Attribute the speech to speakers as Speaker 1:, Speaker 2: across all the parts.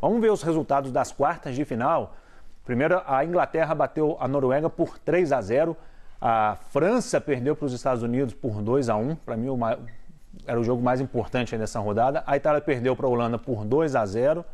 Speaker 1: Vamos ver os resultados das quartas de final. Primeiro, a Inglaterra bateu a Noruega por 3 a 0. A França perdeu para os Estados Unidos por 2 a 1. Para mim, era o jogo mais importante nessa rodada. A Itália perdeu para a Holanda por 2 a 0.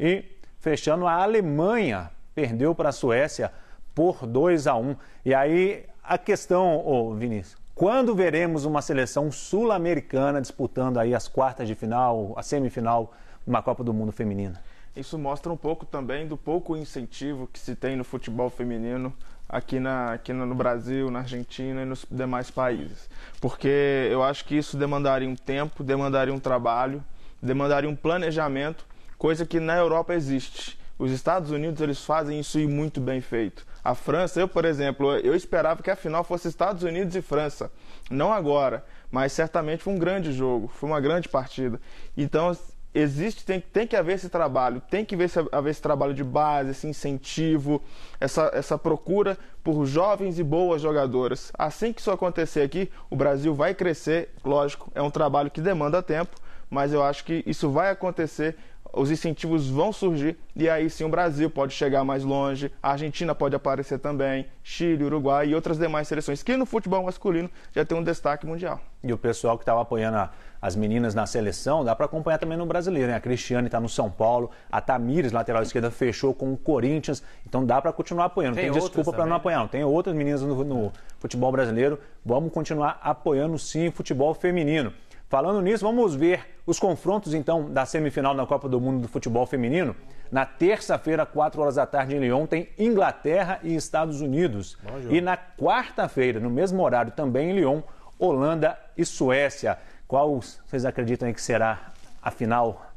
Speaker 1: E, fechando, a Alemanha perdeu para a Suécia por 2 a 1. E aí, a questão, Vinícius, quando veremos uma seleção sul-americana disputando aí as quartas de final, a semifinal uma Copa do Mundo feminina?
Speaker 2: Isso mostra um pouco também do pouco incentivo que se tem no futebol feminino aqui, na, aqui no Brasil, na Argentina e nos demais países. Porque eu acho que isso demandaria um tempo, demandaria um trabalho, demandaria um planejamento, coisa que na Europa existe. Os Estados Unidos eles fazem isso e muito bem feito. A França, eu por exemplo, eu esperava que a final fosse Estados Unidos e França, não agora, mas certamente foi um grande jogo, foi uma grande partida. Então existe, tem, tem que haver esse trabalho, tem que haver esse, haver esse trabalho de base, esse incentivo, essa, essa procura por jovens e boas jogadoras. Assim que isso acontecer aqui, o Brasil vai crescer, lógico, é um trabalho que demanda tempo, mas eu acho que isso vai acontecer os incentivos vão surgir e aí sim o Brasil pode chegar mais longe, a Argentina pode aparecer também, Chile, Uruguai e outras demais seleções que no futebol masculino já tem um destaque mundial.
Speaker 1: E o pessoal que estava apoiando as meninas na seleção, dá para acompanhar também no brasileiro, né? A Cristiane está no São Paulo, a Tamires, lateral esquerda, fechou com o Corinthians, então dá para continuar apoiando. Tem, tem desculpa para não apoiar, não. Tem outras meninas no, no futebol brasileiro, vamos continuar apoiando sim o futebol feminino. Falando nisso, vamos ver os confrontos então da semifinal da Copa do Mundo do Futebol Feminino. Na terça-feira, 4 horas da tarde em Lyon, tem Inglaterra e Estados Unidos. E na quarta-feira, no mesmo horário, também em Lyon, Holanda e Suécia. Qual vocês acreditam que será a final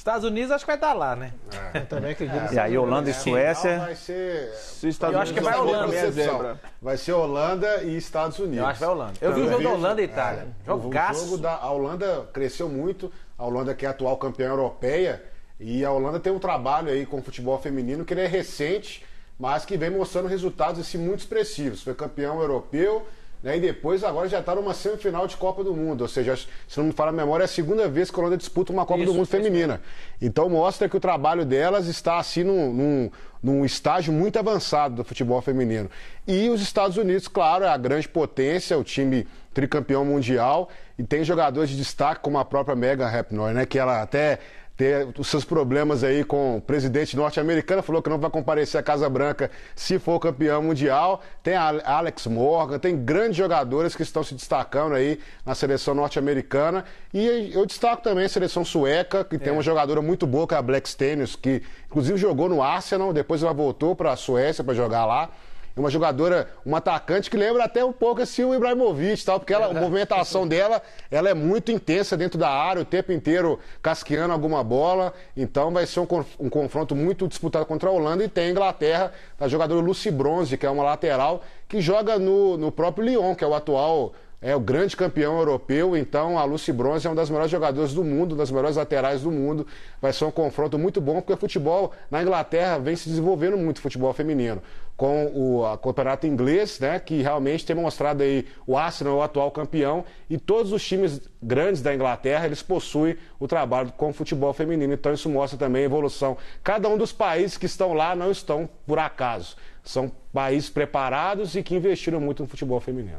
Speaker 3: Estados Unidos acho que vai estar lá, né?
Speaker 1: É. Eu também acredito. É. E aí Holanda e Suécia.
Speaker 4: Vai ser.
Speaker 3: Se Estados Eu acho que vai Holanda.
Speaker 4: Vai ser Holanda e Estados Unidos.
Speaker 3: Eu acho que vai Holanda. Eu vi o jogo da Holanda e Itália. É.
Speaker 4: Jogaço. O jogo da a Holanda cresceu muito. A Holanda que é a atual campeã europeia. E a Holanda tem um trabalho aí com o futebol feminino que ele é recente, mas que vem mostrando resultados assim, muito expressivos. Foi campeão europeu né? E depois agora já está numa semifinal de Copa do Mundo. Ou seja, se não me fala a memória, é a segunda vez que a Holanda disputa uma Copa isso, do Mundo feminina. Então mostra que o trabalho delas está assim num, num, num, estágio muito avançado do futebol feminino. E os Estados Unidos, claro, é a grande potência, o time tricampeão mundial, e tem jogadores de destaque como a própria Megan Rapinoe, né? Que ela até ter os seus problemas aí com o presidente norte-americano, falou que não vai comparecer à Casa Branca se for campeão mundial. Tem a Alex Morgan, tem grandes jogadores que estão se destacando aí na seleção norte-americana. E eu destaco também a seleção sueca, que é. tem uma jogadora muito boa, que é a Black Stenius, que inclusive jogou no Arsenal, depois ela voltou para a Suécia para jogar lá uma jogadora, uma atacante que lembra até um pouco assim o Ibrahimovic, tal, porque ela, a movimentação dela, ela é muito intensa dentro da área, o tempo inteiro casqueando alguma bola. Então vai ser um, um confronto muito disputado contra a Holanda e tem a Inglaterra, a jogadora Lucy Bronze, que é uma lateral que joga no, no próprio Lyon, que é o atual é o grande campeão europeu, então a Lucy Bronze é uma das melhores jogadoras do mundo, das melhores laterais do mundo. Vai ser um confronto muito bom, porque o futebol na Inglaterra vem se desenvolvendo muito, futebol feminino. Com o campeonato inglês, né, que realmente tem mostrado aí o Arsenal, o atual campeão, e todos os times grandes da Inglaterra, eles possuem o trabalho com o futebol feminino. Então isso mostra também a evolução. Cada um dos países que estão lá não estão por acaso. São países preparados e que investiram muito no futebol feminino.